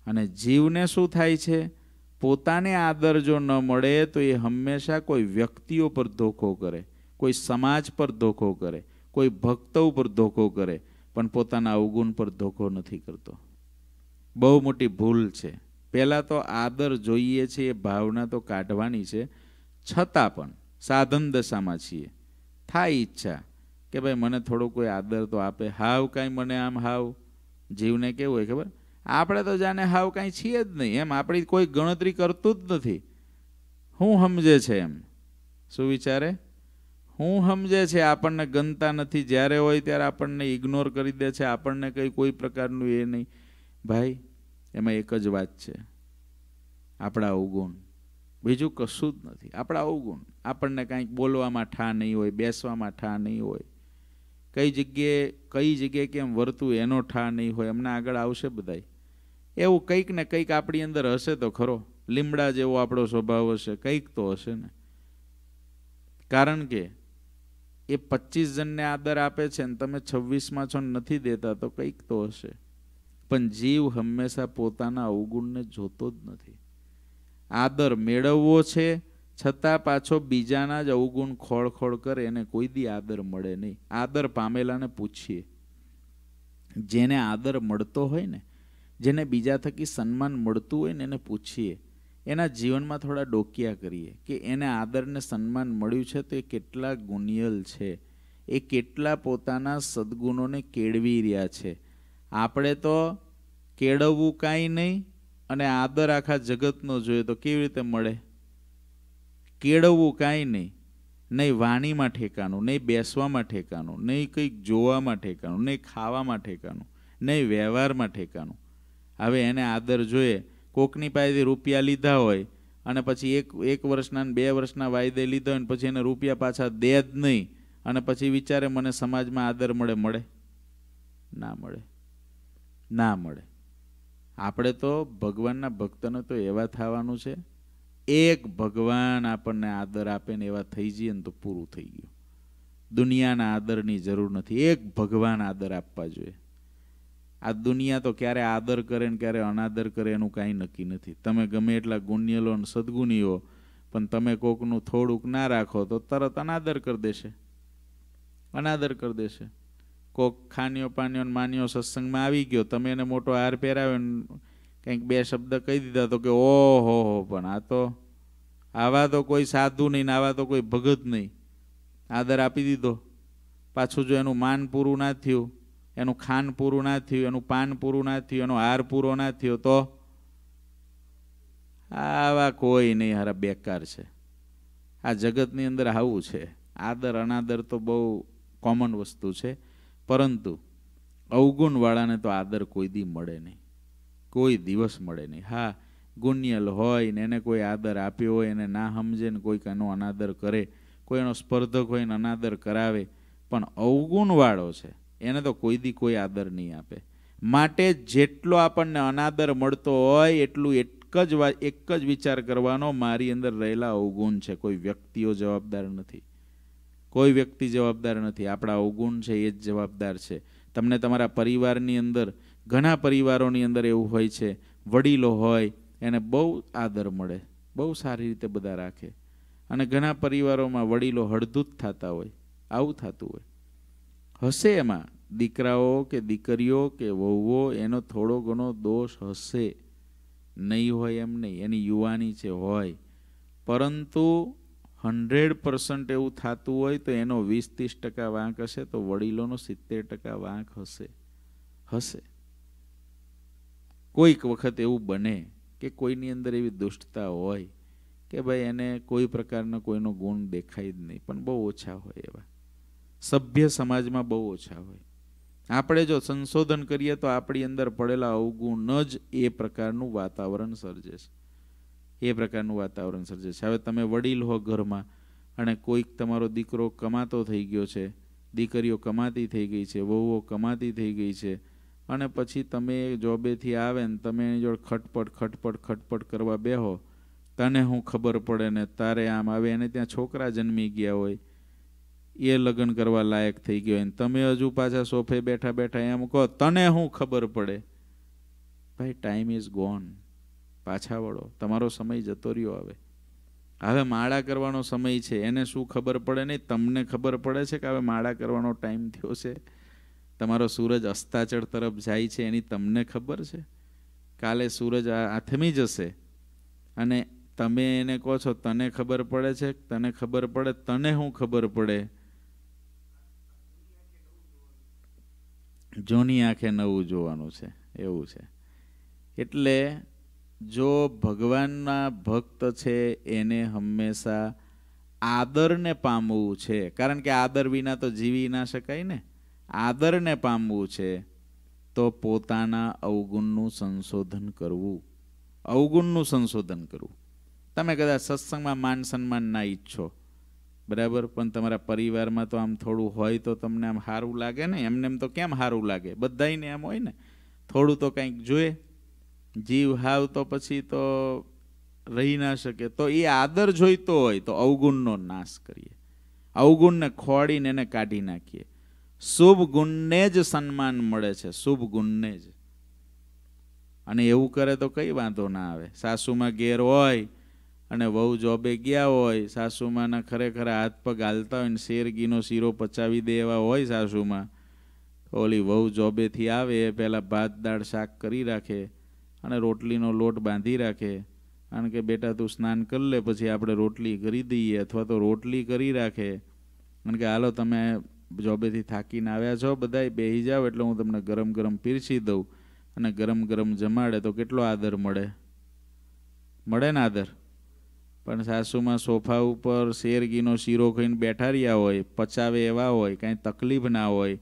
અને જીવને શું થાય છે? પોતાને આદર જો ન મળે તો એ હંમેશા કોઈ વ્યક્તિઓ પર ધોખો કરે, કોઈ સમાજ પર ધોખો કરે, કોઈ ભક્તો ઉપર ધોખો કરે, પણ પોતાના અવગુણ પર ધોખો નથી કરતો. બહુ મોટી ભૂલ છે. પહેલાં તો આદર જોઈએ છે, એ ભાવના તો કાઢવાની છે. છતાં પણ સાધન દશામાં છીએ. થાય ઈચ્છા કે ભાઈ મને થોડો કોઈ આદર તો આપે. હાવ કાંઈ મને આમ હાવ. જીવને કેવું હોય ખબર? આપણે તો જાણે હાવ કાંઈ છીએ જ નહીં, એમ આપણી કોઈ ગણતરી કરતું જ નથી. હું સમજે છે એમ. શું વિચારે? હું સમજે છે આપણને ગનતા નથી, જ્યારે હોય ત્યારે આપણને ઇગ્નોર કરી દે છે, આપણને કંઈ કોઈ પ્રકારનું એ નહીં. ભાઈ, એમાં એક જ વાત છે. આપણા અવગુણ. બીજું કશું જ નથી. આપણા અવગુણ. આપણને કાંઈક બોલવામાં ઠા નહીં હોય, બેસવામાં ઠા નહીં હોય. કઈ જગ્યાએ કઈ જગ્યાએ કેમ વર્તું એનો ઠા નહીં હોય, એમના આગળ આવશે બધાય. એવું કંઈક ને કંઈક આપણી અંદર હશે તો ખરો. લીમડા જેવો આપણો સ્વભાવ હશે, કંઈક તો હશે ને. કારણ કે એ પચીસ જણને આદર આપે છે ને તમે છવ્વીસમાં છો નથી દેતા તો કંઈક તો હશે. પણ જીવ હંમેશા પોતાના અવગુણને જોતો જ નથી. આદર મેળવવો છે, છતાં પાછો બીજાના જ અવગુણ ખોળ કરે એને કોઈ દી આદર મળે નહીં. આદર પામેલાને પૂછીએ. જેને આદર મળતો હોય ને જેને બીજા થકી સન્માન મળતું હોય ને એને પૂછીએ. એના જીવનમાં થોડા ડોકિયા કરીએ કે એને આદરને સન્માન મળ્યું છે તો એ કેટલા ગુનિયલ છે? એ કેટલા પોતાના સદગુણોને કેળવી રહ્યા છે? આપણે તો કેળવવું કાંઈ નહીં અને આદર આખા જગતનો જોઈએ તો કેવી રીતે મળે? કેળવવું કાંઈ નહીં. નહીં વાણીમાં ઠેકાનું નહીં બેસવામાં ઠેકાનું નહીં કંઈક જોવામાં ઠેકાનું નહીં ખાવામાં ઠેકાનું નહીં વ્યવહારમાં ઠેકાનું હવે એને આદર જોઈએ. કોકની પાસેથી રૂપિયા લીધા હોય અને પછી એક એક વર્ષના બે વર્ષના વાયદે લીધા હોય પછી એને રૂપિયા પાછા દે જ નહીં. અને પછી વિચારે મને સમાજમાં આદર મળે મળે? ના મળે. ના મળે. આપણે તો ભગવાનના ભક્તને તો એવા થવાનું છે. એક ભગવાન આપણને આદર આપે ને એવા થઈ જઈએ ને તો પૂરું થઈ ગયું. દુનિયાના આદરની જરૂર નથી. એક ભગવાન આદર આપવા જોઈએ. આ દુનિયા તો ક્યારે આદર કરે ને ક્યારે અનાદર કરે એનું કાંઈ નક્કી નથી. તમે ગમે એટલા ગુણ્યલો ને સદગુણી હો પણ તમે કોકનું થોડુંક ના રાખો તો તરત અનાદર કરી દેશે. અનાદર કરી દેશે. કોક ખાન્યો પાન્યો ને માન્યો સત્સંગમાં આવી ગયો, તમે એને મોટો હાર પહેરાવ્યો કંઈક બે શબ્દ કહી દીધા તો કે, ઓહો હો પણ આ તો, આવા તો કોઈ સાધુ નહીં ને આવા તો કોઈ ભગત નહીં. આદર આપી દીધો. પાછું જો એનું માન પૂરું ના થયું એનું ખાન પૂરું ના થયું, એનું પાન પૂરું ના થયું, એનો હાર પૂરો ના થયો તો? આવા કોઈ નહીં, હારા બેકાર છે. આ જગતની અંદર આવું છે. આદર, અનાદર તો બહુ કોમન વસ્તુ છે. પરંતુ અવગુણવાળાને તો આદર કોઈ દી મળે નહીં. કોઈ દિવસ મળે નહીં. હા, ગુણ્યલ હોય ને એને કોઈ આદર આપ્યો હોય, એને ના સમજે ને કોઈક એનો અનાદર કરે, કોઈ એનો સ્પર્ધક હોય ને અનાદર કરાવે, પણ અવગુણવાળો છે. એને તો કોઈ દી કોઈ આદર નહીં આપે. માટે જેટલો આપણને અનાદર મળતો હોય, એટલું એક જ એક જ વિચાર કરવાનો, મારી અંદર રહેલા અવગુણ છે. કોઈ વ્યક્તિઓ જવાબદાર નથી. કોઈ વ્યક્તિ જવાબદાર નથી. આપણા અવગુણ છે, એ જ જવાબદાર છે. તમને તમારા પરિવારની અંદર, ઘણા પરિવારોની અંદર એવું હોય છે, વડીલો હોય, એને બહુ આદર મળે. બહુ સારી રીતે બધા રાખે. અને ઘણા પરિવારોમાં વડીલો હળદૂત થતા હોય. આવું થતું હોય. હશે એમાં. દીકરાઓ કે દીકરીઓ કે વહુઓ, એનો થોડો ઘણો દોષ હશે. નહીં હોય એમ નહીં. એની યુવાની છે, હોય. પરંતુ હંડ્રેડ પર્સન્ટ એવું થતું હોય તો એનો વીસ ત્રીસ ટકા વાંક હશે તો વડીલોનો સિત્તેર ટકા વાંક હશે. હશે. કોઈક વખત એવું બને કે કોઈની અંદર એવી દુષ્ટતા હોય કે ભાઈ એને કોઈ પ્રકારનો કોઈનો ગુણ દેખાય જ નહીં. પણ બહુ ઓછા હોય એવા. સભ્ય સમાજમાં બહુ ઓછા હોય. આપણે જો સંશોધન કરીએ તો આપણી અંદર પડેલા અવગુણ જ એ પ્રકારનું વાતાવરણ સર્જે છે. એ પ્રકારનું વાતાવરણ સર્જે છે. હવે તમે વડીલ હો ઘરમાં અને કોઈક તમારો દીકરો કમાતો થઈ ગયો છે, દીકરીઓ કમાતી થઈ ગઈ છે, વહુઓ કમાતી થઈ ગઈ છે અને પછી તમે જોબેથી આવે ને તમે એની જોડે ખટપટ ખટપટ ખટપટ કરવા બેહો, તને હું ખબર પડે ને તારે આમ આવે અને ત્યાં છોકરા જન્મી ગયા હોય એ લગ્ન કરવા લાયક થઈ ગયો અને તમે હજુ પાછા સોફે બેઠા બેઠા એમ કહો તને હું ખબર પડે? ભાઈ ટાઈમ ઇઝ ગોન પાછા વળો. તમારો સમય જતો રહ્યો હવે. હવે માળા કરવાનો સમય છે. એને શું ખબર પડે નહીં? તમને ખબર પડે છે કે હવે માળા કરવાનો ટાઈમ થયો છે? તમારો સૂરજ અસ્તાચળ તરફ જાય છે એની તમને ખબર છે? કાલે સૂરજ આથમી જશે. અને તમે એને કહો છો, તને ખબર પડે છે? તને ખબર પડે? તને શું ખબર પડે? જૂની આંખે નવું જોવાનું છે, એવું છે. એટલે જો ભગવાનના ભક્ત છે, એને હંમેશા આદરને પામવું છે. કારણ કે આદર વિના તો જીવી ના શકાય ને. આદરને પામવું છે, તો પોતાના અવગુણનું સંશોધન કરવું. અવગુણનું સંશોધન કરવું. તમે કદાચ સત્સંગમાં માન સન્માન ના ઈચ્છો. બરાબર? પણ તમારા પરિવારમાં તો આમ થોડું હોય તો તમને આમ સારું લાગે ને? એમને એમ તો કેમ સારું લાગે? બધાને એમ હોય ને? થોડું તો કંઈક જોઈએ. જીવ હાવ તો પછી તો રહી ના શકે. તો એ આદર જોઈતો હોય તો અવગુણનો નાશ કરીએ. અવગુણને ખોડીને એને કાઢી નાખીએ. શુભ ગુણને જ સન્માન મળે છે. શુભ ગુણને જ. અને એવું કરે તો કઈ વાંધો ના આવે. સાસુમાં ઘેર હોય અને વહુ જોબે ગયા હોય, સાસુમાના ખરેખર હાથ પગ હાલતા હોય ને શેરગીનો શીરો પચાવી દે એવા હોય સાસુમાં. ઓલી વહુ જોબેથી આવે એ પહેલાં ભાત દાળ શાક કરી રાખે અને રોટલીનો લોટ બાંધી રાખે. કારણ કે બેટા તું સ્નાન કરી લે, પછી આપણે રોટલી કરી દઈએ અથવા તો રોટલી કરી રાખે. કારણ કે હાલો તમે જોબેથી થાકીને આવ્યા છો બધા બેસી જાઓ એટલે હું તમને ગરમ ગરમ પીરસી દઉં. અને ગરમ ગરમ જમાડે તો કેટલો આદર મળે? મળે ને આદર? પણ સાસુમાં સોફા ઉપર શેરગીનો શીરો ખાઈને બેઠા રહ્યા હોય, પચાવે એવા હોય, કાંઈ તકલીફ ના હોય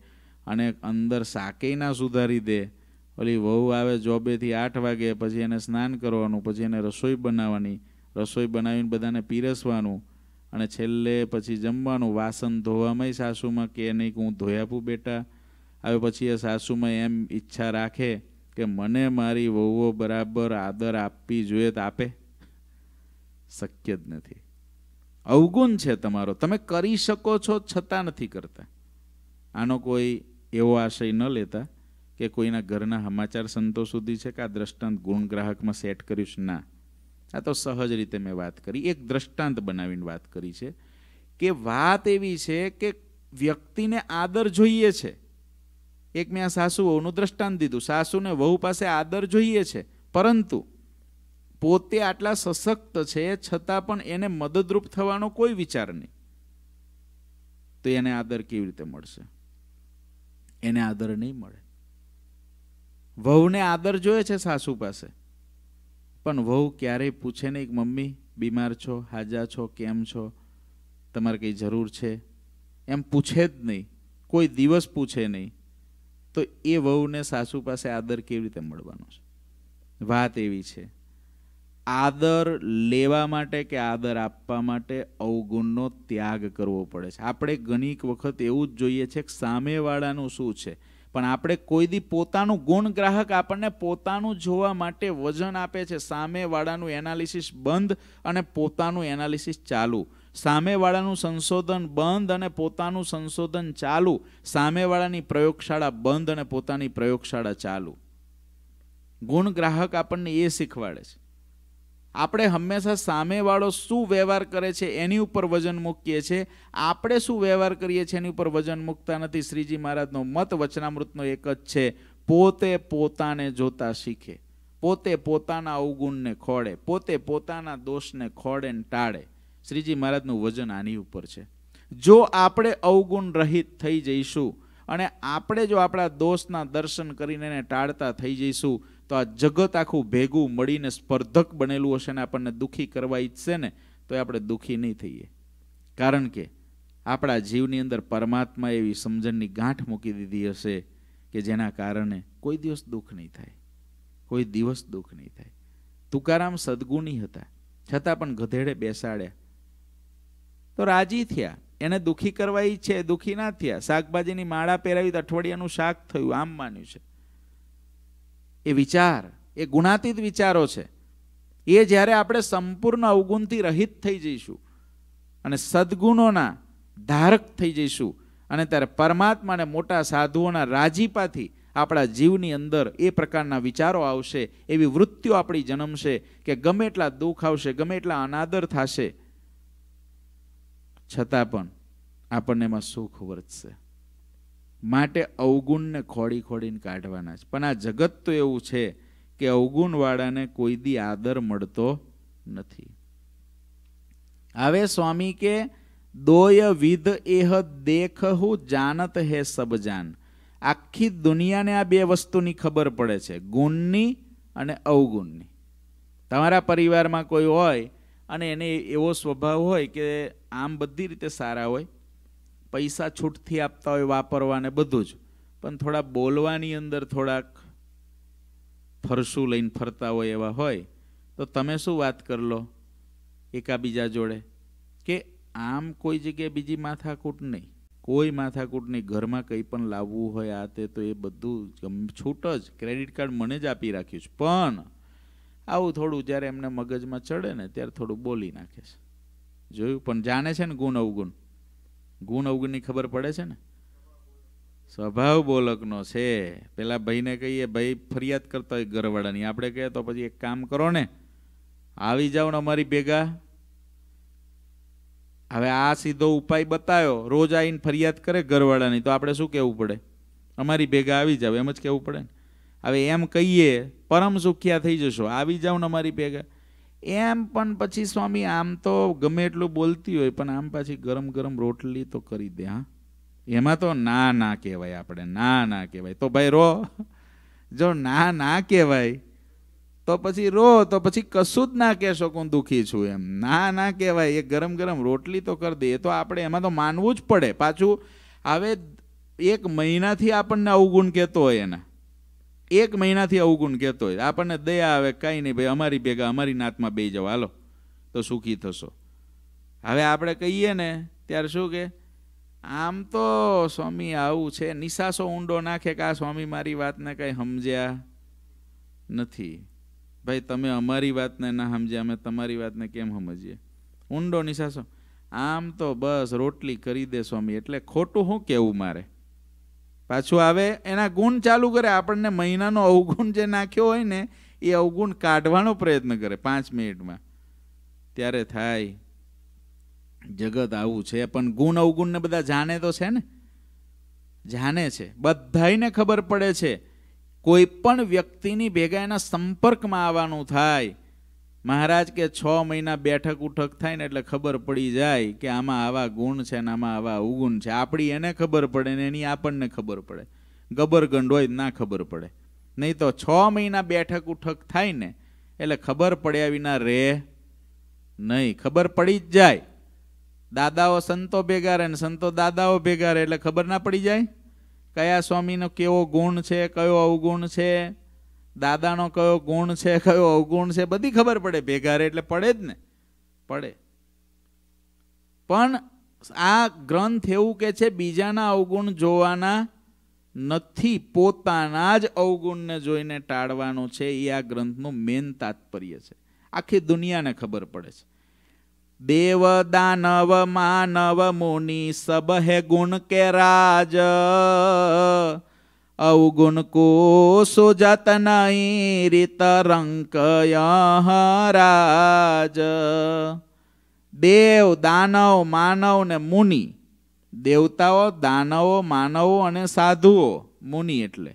અને અંદર શાકેય ના સુધારી દે. ઓલી વહુ આવે જોબેથી આઠ વાગે, પછી એને સ્નાન કરવાનું, પછી એને રસોઈ બનાવવાની. રસોઈ બનાવીને બધાને પીરસવાનું અને છેલ્લે પછી જમવાનું. વાસણ ધોવામાં સાસુમાં કે નહીં કે હું ધોઈ આપું બેટા. હવે પછી એ સાસુમાં એમ ઈચ્છા રાખે કે મને મારી વહુઓ બરાબર આદર આપવી જોઈએ તો આપે. શક્ય જ નથી. અવગુણ છે તમારો. તમે કરી શકો છો છતાં નથી કરતા. આનો કોઈ એવો આશય ન લેતા કે કોઈના ઘરના સમાચાર સંતો સુધી છે કે આ દ્રષ્ટાંત ગુણ ગ્રાહકમાં સેટ કર્યું છે. ના. આ તો સહજ રીતે મેં વાત કરી. એક દ્રષ્ટાંત બનાવીને વાત કરી છે કે વાત એવી છે કે વ્યક્તિને આદર જોઈએ છે. એક મેં આ સાસુ વહુનું દ્રષ્ટાંત દીધું. સાસુને વહુ પાસે આદર જોઈએ છે. પરંતુ પોતે આટલા સશક્ત છે છતાં પણ એને મદદરૂપ થવાનો કોઈ વિચાર નહીં. તો એને આદર કેવી રીતે મળશે? એને આદર નહીં મળે. વહુને આદર જોઈએ છે સાસુ પાસે. પણ વહુ ક્યારેય પૂછે નહીં કે, મમ્મી, બીમાર છો? હાજા છો? કેમ છો? તમારે કંઈ જરૂર છે? એમ પૂછે જ નહીં. કોઈ દિવસ પૂછે નહીં. તો એ વહુને સાસુ પાસે આદર કેવી રીતે મળવાનો છે? વાત એવી છે. આદર લેવા માટે કે આદર આપવા માટે અવગુણનો ત્યાગ કરવો પડે છે. આપણે ઘણીક વખત એવું જ જોઈએ છે કે સામેવાળાનું શું છે? પણ આપણે કોઈ દી પોતાનું ગુણ ગ્રાહક આપણને પોતાનું જોવા માટે વજન આપે છે. સામેવાળાનું એનાલિસિસ બંધ અને પોતાનું એનાલિસિસ ચાલુ. સામેવાળાનું સંશોધન બંધ અને પોતાનું સંશોધન ચાલુ. સામેવાળાની પ્રયોગશાળા બંધ અને પોતાની પ્રયોગશાળા ચાલુ. ગુણ ગ્રાહક આપણને એ શીખવાડે છે. આપણે હંમેશા સામેવાળો શું વ્યવહાર કરે છે એની ઉપર વજન મૂકીએ છીએ આપણે શું વ્યવહાર કરીએ છીએ એની ઉપર વજન મૂકતા નથી? શ્રીજી મહારાજનો મત વચનામૃતનો એક જ છે, પોતે પોતાને જોતા શીખે. પોતે પોતાના અવગુણને ખોડે પોતે પોતાના દોષને ખોડે ને ટાળે. શ્રીજી મહારાજનું વજન આની ઉપર છે. જો આપણે અવગુણ રહિત થઈ જઈશું અને આપણે જો આપણા દોષના દર્શન કરીને એને ટાળતા થઈ જઈશું તો આ જગત આખું ભેગું મળીને સ્પર્ધક બનેલું હશે ને આપણને દુઃખી કરવા ઈચ્છશે ને, તો આપણે દુઃખી નહીં થઈએ. કારણ કે આપણા જીવની અંદર પરમાત્મા એવી સમજણની ગાંઠ મૂકી દીધી હશે કે જેના કારણે કોઈ દિવસ દુઃખ નહીં થાય. કોઈ દિવસ દુઃખ નહીં થાય. તુકારામ સદગુણી હતા. છતાં પણ ગધેડે બેસાડ્યા. તો રાજી થયા. એને દુઃખી કરવા ઈચ્છે, દુઃખી ના થયા. શાકભાજીની માળા પહેરાવી તો અઠવાડિયાનું શાક થયું. આમ માન્યું છે. એ વિચાર, એ ગુણાતીત વિચારો છે. એ જ્યારે આપણે સંપૂર્ણ અવગુણથી રહિત થઈ જઈશું અને સદગુણોના ધારક થઈ જઈશું અને ત્યારે પરમાત્માને મોટા સાધુઓના રાજીપાથી આપણા જીવની અંદર એ પ્રકારના વિચારો આવશે, એવી વૃત્તિઓ આપણી જન્મશે કે ગમે એટલા દુઃખ આવશે, ગમે એટલા અનાદર થશે. છતાં પણ આપણને એમાં સુખ વર્તશે માટે અવગુણને ખોડી ખોડીને કાઢવાના છે. પણ આ જગત તો એવું છે કે અવગુણવાળાને કોઈ દી આદર મળતો નથી. હવે સ્વામી કે, દોય વિધ એહ દેખહુ જાનત હે સબ જાન આખી દુનિયાને આ બે વસ્તુની ખબર પડે છે, ગુણની અને અવગુણની. તમારા પરિવારમાં કોઈ હોય અને એને એવો સ્વભાવ હોય કે આમ બધી રીતે સારા હોય પૈસા છૂટથી આપતા હોય વાપરવાને બધું જ. પણ થોડા બોલવાની અંદર થોડાક ફરશું લઈને ફરતા હોય એવા હોય, તો તમે શું વાત કરી લો એકાબીજા જોડે? કે આમ કોઈ જગ્યાએ બીજી માથાકૂટ નહીં. કોઈ માથાકૂટ નહીં. ઘરમાં કંઈ પણ લાવવું હોય આ તે તો એ બધું છૂટ જ. ક્રેડિટ કાર્ડ મને જ આપી રાખ્યું છે. પણ આવું થોડું જ્યારે એમને મગજમાં ચડે ને ત્યારે થોડું બોલી નાખે છે. જોયું? પણ જાણે છે ને ગુણ અવગુણ. ગુણ અવગુણની ખબર પડે છે ને? સ્વભાવ બોલકનો છે. પેલા ભાઈને કહીએ, ભાઈ, ફરિયાદ કરતા હોય ઘરવાળાની. આપણે કહીએ, તો પછી એક કામ કરો ને, આવી જાઓ ને અમારી ભેગા. હવે આ સીધો ઉપાય બતાવ્યો રોજ આવીને ફરિયાદ કરે ઘરવાળાની. તો આપણે શું કહેવું પડે? અમારી ભેગા આવી જાવ, એમ જ કહેવું પડે ને? હવે એમ કહીએ, પરમ સુખિયા થઈ જશો. આવી જાવ ને અમારી ભેગા. એમ પણ પછી સ્વામી, આમ તો ગમે એટલું બોલતી હોય, પણ આમ પાછી ગરમ ગરમ રોટલી તો કરી દે, હા. એમાં તો ના ના કહેવાય આપણે, ના ના કહેવાય. તો ભાઈ રો. જો ના ના કહેવાય, તો પછી રો, તો પછી કશું જ ના કહેશો કે હું દુઃખી છું એમ. ના ના કહેવાય, એ ગરમ ગરમ રોટલી તો કરી દે, એ તો આપણે એમાં તો માનવું જ પડે. પાછું હવે એક મહિનાથી આપણને અવગુણ કહેતો હોય એના. એક મહિનાથી અવગુણ કહેતો હોય. આપણને દયા આવે, કાંઈ નહીં, ભાઈ, અમારી ભેગા, અમારી નાતમાં બે જાઓ હાલો, તો સુખી થશો. હવે આપણે કહીએ ને, ત્યારે શું કે, આમ તો સ્વામી આવું છે, નિશાસો ઊંડો નાખે કે આ સ્વામી મારી વાતને કંઈ સમજ્યા નથી. ભાઈ, તમે અમારી વાતને ના સમજ્યા, અમે તમારી વાતને કેમ સમજીએ? ઊંડો નિશાસો. આમ તો બસ રોટલી કરી દે સ્વામી, એટલે ખોટું શું કહેવું મારે? પાછું આવે, એના ગુણ ચાલુ કરે, આપણને મહિનાનો અવગુણ જે નાખ્યો હોય ને, એ અવગુણ કાઢવાનો પ્રયત્ન કરે પાંચ મિનિટમાં. ત્યારે થાય, જગત આવું છે, પણ ગુણ અવગુણને બધા જાણે તો છે ને? જાણે છે. બધાને ખબર પડે છે. કોઈ પણ વ્યક્તિની ભેગા એના સંપર્કમાં આવવાનું થાય. મહારાજ કે છ મહિના બેઠક ઉઠક થાય ને એટલે ખબર પડી જાય કે આમાં આવા ગુણ છે ને આમાં આવા અવગુણ છે. આપણી એને ખબર પડે ને એની આપણને ખબર પડે. ગબરગંડ હોય ના ખબર પડે. નહીં તો છ મહિના બેઠક ઉઠક થાય ને એટલે ખબર પડ્યા વિના રે નહીં. ખબર પડી જ જાય. દાદાઓ સંતો ભેગા રહે ને સંતો દાદાઓ ભેગા રહે એટલે ખબર ના પડી જાય. કયા સ્વામીનો કેવો ગુણ છે, કયો અવગુણ છે? દાદાનો કયો ગુણ છે, કયો અવગુણ છે, બધી ખબર પડે. ભેગા એટલે પડે જ ને. પડે. પણ આ ગ્રંથ એવું કે છે, બીજાના અવગુણ જોવાના નથી, પોતાના જ અવગુણને જોઈને ટાળવાનું છે. એ આ ગ્રંથનું મેન તાત્પર્ય છે. આખી દુનિયાને ખબર પડે છે. દેવ, દાનવ, માનવ, મુનિ, સબ હે ગુણ કે રાજ. અવગુણ કો સુજત નહીં રીત રંક રાજ દેવ દાનવ માનવ ને મુનિ દેવતાઓ દાનવો માનવો અને સાધુઓ મુનિ એટલે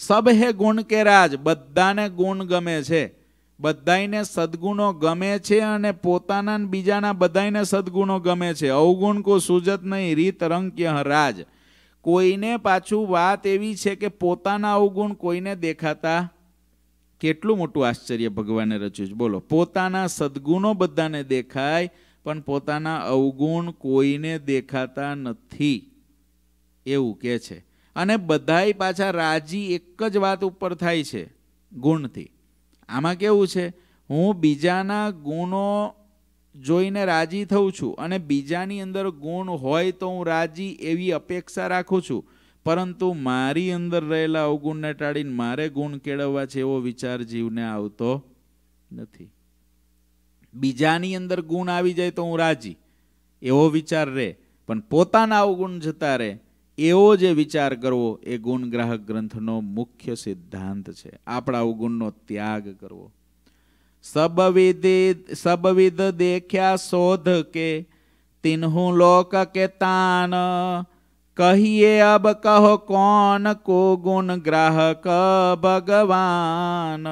સબ હે ગુણ કે રાજ બધાને ગુણ ગમે છે બધાને સદગુણો ગમે છે અને પોતાના બીજાના બધાને સદગુણો ગમે છે અવગુણ કો સુજત નહીં રીત રંક્ય રાજ કોઈને પાછું વાત એવી છે કે પોતાના અવગુણ કોઈને દેખાતા? કેટલું મોટું આશ્ચર્ય ભગવાને રચ્યું છે. બોલો, પોતાના સદગુણો બધાને દેખાય, પણ પોતાના અવગુણ કોઈને દેખાતા નથી. એવું કે છે. અને બધાય પાછા રાજી એક જ વાત ઉપર થાય છે, ગુણથી. આમાં કેવું છે? હું બીજાના ગુણો જોઈને રાજી થઉં છું અને બીજાની અંદર ગુણ હોય તો હું રાજી એવી અપેક્ષા રાખું છું. પરંતુ મારી અંદર રહેલા અવગુણને ટાળીને મારે ગુણ કેળવવા છે એવો વિચાર જીવને આવતો નથી. બીજાની અંદર ગુણ આવી જાય તો હું રાજી, એવો વિચાર રહે. પણ પોતાના અવગુણ જતા રહે, એવો જે વિચાર કરવો, એ ગુણ ગ્રાહક ગ્રંથનો મુખ્ય સિદ્ધાંત છે. આપણા અવગુણનો ત્યાગ કરવો. સબવિદે સબવિધ દેખ્યા શોધ કે, તિન્હુ લોક કે તાન? કહીએ અબ કહો કોણ? કો ગુણ ગ્રાહક ભગવાન.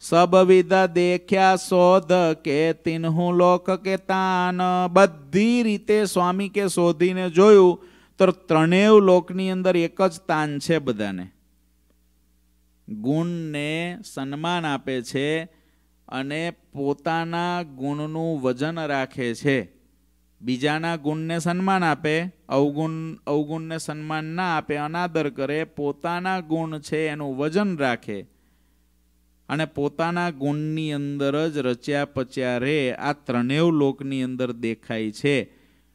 સબવિધ દેખ્યા શોધ કે, તિન્હુ લોક કે તાન? બધી રીતે સ્વામી કે શોધીને જોયું તો ત્રણેય લોકની અંદર એક જ તાન છે બધાને. ગુણને સન્માન આપે છે અને પોતાના ગુણનું વજન રાખે છે. બીજાના ગુણને સન્માન આપે, અવગુણ, અવગુણને સન્માન ના આપે, અનાદર કરે, પોતાના ગુણ છે એનું વજન રાખે. અને પોતાના ગુણની અંદર જ રચ્યા પચ્યા રે આ ત્રણેવ લોકની અંદર દેખાય છે.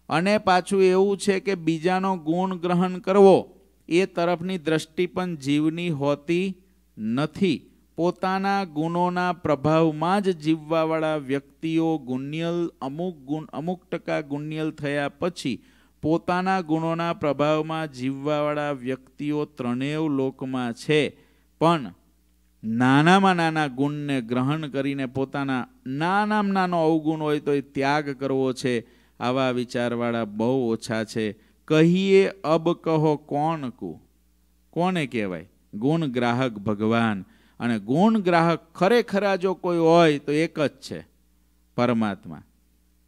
અને પાછું એવું છે કે બીજાનો ગુણ ગ્રહણ કરવો એ તરફની દ્રષ્ટિ પણ જીવની હોતી નથી. પોતાના ગુણોના પ્રભાવમાં જ જીવવાવાળા વ્યક્તિઓ ગુણ્યલ, અમુક ગુણ, અમુક ટકા ગુણ્યલ થયા પછી પોતાના ગુણોના પ્રભાવમાં જીવવાવાળા વ્યક્તિઓ ત્રણેય લોકમાં છે. પણ નાનામાં નાના ગુણને ગ્રહણ કરીને પોતાના નાનામાં નાનો અવગુણ હોય તો એ ત્યાગ કરવો છે, આવા વિચારવાળા બહુ ઓછા છે. કહીએ, અબ કહો કોણ કુ? કોને કહેવાય? ગુણ ગ્રાહક ભગવાન. અને ગુણ ગ્રાહક ખરેખરા જો કોઈ હોય તો એક જ છે, પરમાત્મા.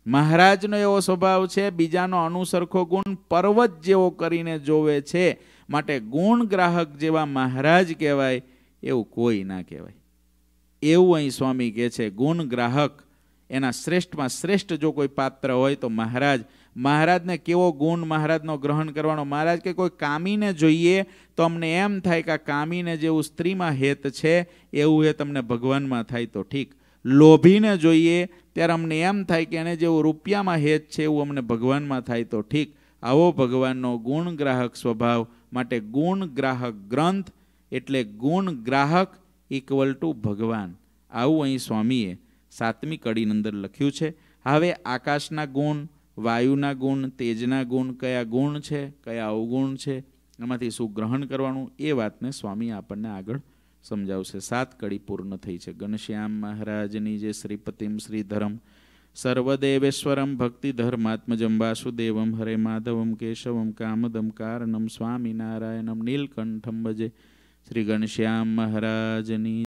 મહારાજનો એવો સ્વભાવ છે, બીજાનો અનુસરખો ગુણ પર્વત જેવો કરીને જોવે છે. માટે ગુણ ગ્રાહક જેવા મહારાજ કહેવાય, એવું કોઈ ના કહેવાય. એવું અહીં સ્વામી કહે છે, ગુણ ગ્રાહક એના શ્રેષ્ઠમાં શ્રેષ્ઠ જો કોઈ પાત્ર હોય તો મહારાજ મહારાજને કેવો ગુણ મહારાજનો ગ્રહણ કરવાનો? મહારાજ કે કોઈ કામીને જોઈએ તો અમને એમ થાય કે આ કામીને જેવું સ્ત્રીમાં હેત છે, એવું એ તમને ભગવાનમાં થાય તો ઠીક. લોભીને જોઈએ ત્યારે અમને એમ થાય કે એને જેવું રૂપિયામાં હેત છે, એવું અમને ભગવાનમાં થાય તો ઠીક. આવો ભગવાનનો ગુણ ગ્રાહક સ્વભાવ માટે ગુણ ગ્રાહક ગ્રંથ એટલે ગુણ ગ્રાહક ઇક્વલ ટુ ભગવાન. આવું અહીં સ્વામીએ સાતમી કડીની અંદર લખ્યું છે. હવે આકાશના ગુણ વાયુના ગુણ, તેજના ગુણ, કયા ગુણ છે, કયા અવગુણ છે, એમાંથી શું ગ્રહણ કરવાનું, એ વાતને સ્વામી આપણને આગળ સમજાવશે. સાત કડી પૂર્ણ થઈ છે. ઘનશ્યામ મહારાજની જે શ્રીપતિમ શ્રીધરમ, સર્વદેવેશ્વરમ ભક્તિધર્માત્મજમ વાસુદેવમ હરે માધવમ, કેશવમ કામદમ, કારણમ સ્વામિનારાયણમ, નીલકંઠમ ભજે. શ્રી ઘનશ્યામ મહારાજની